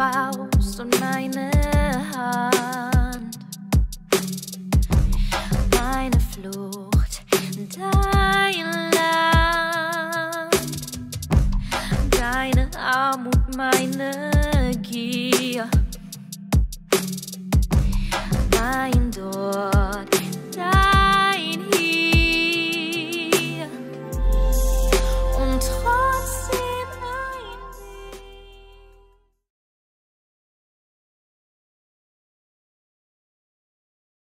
Faust und meine Hand. Meine Flucht, dein Land. Deine Armut, meine Gier.